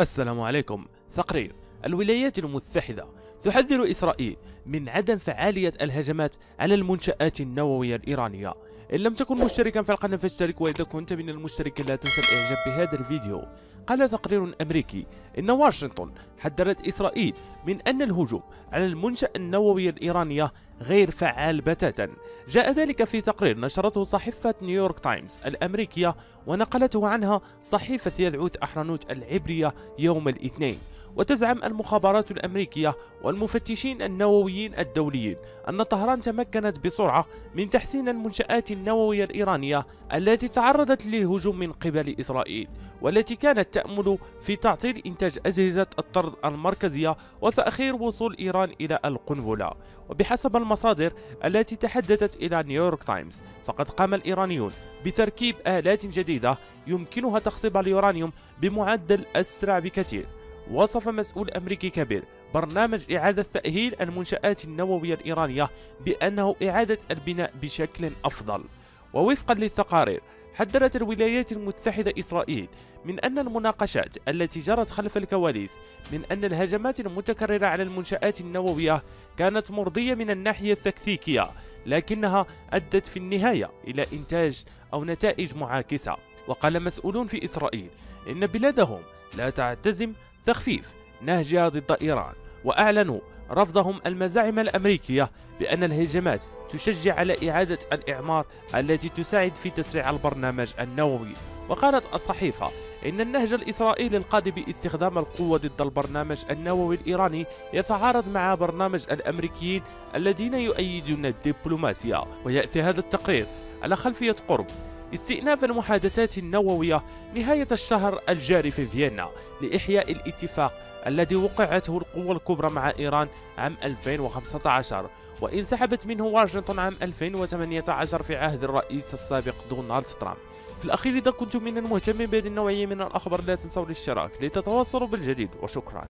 السلام عليكم. تقرير الولايات المتحدة تحذر إسرائيل من عدم فعالية الهجمات على المنشآت النووية الإيرانية. إن لم تكن مشتركا في القناة فاشترك وإذا كنت من المشتركين لا تنسى الإعجاب بهذا الفيديو. قال تقرير أمريكي إن واشنطن حذرت إسرائيل من أن الهجوم على المنشأ النووي الإيرانية غير فعال بتاتا. جاء ذلك في تقرير نشرته صحيفة نيويورك تايمز الأمريكية ونقلته عنها صحيفة يدعوت أحرنوت العبرية يوم الاثنين. وتزعم المخابرات الأمريكية والمفتشين النوويين الدوليين أن طهران تمكنت بسرعة من تحسين المنشآت النووية الإيرانية التي تعرضت للهجوم من قبل إسرائيل والتي كانت تأمل في تعطيل إنتاج أجهزة الطرد المركزية وتأخير وصول إيران إلى القنبلة. وبحسب المصادر التي تحدثت إلى نيويورك تايمز فقد قام الإيرانيون بتركيب آلات جديدة يمكنها تخصيب اليورانيوم بمعدل أسرع بكثير. وصف مسؤول أمريكي كبير برنامج إعادة تأهيل المنشآت النووية الإيرانية بأنه إعادة البناء بشكل أفضل. ووفقا للتقارير حذرت الولايات المتحدة إسرائيل من أن المناقشات التي جرت خلف الكواليس من أن الهجمات المتكررة على المنشآت النووية كانت مرضية من الناحية التكتيكية لكنها أدت في النهاية إلى إنتاج أو نتائج معاكسة. وقال مسؤولون في إسرائيل إن بلادهم لا تعتزم تخفيف نهجها ضد إيران. وأعلنوا رفضهم المزاعم الأمريكية بأن الهجمات تشجع على إعادة الإعمار التي تساعد في تسريع البرنامج النووي. وقالت الصحيفة إن النهج الإسرائيلي القاضي باستخدام القوة ضد البرنامج النووي الإيراني يتعارض مع برنامج الأمريكيين الذين يؤيدون الدبلوماسية. ويأتي هذا التقرير على خلفية قرب. استئناف المحادثات النووية نهاية الشهر الجاري في فيينا لإحياء الاتفاق الذي وقعته القوى الكبرى مع إيران عام 2015 وانسحبت منه واشنطن عام 2018 في عهد الرئيس السابق دونالد ترامب. في الأخير إذا كنتم من المهتمين بهذه النوعية من الأخبار لا تنسوا الاشتراك لتتواصلوا بالجديد وشكرا.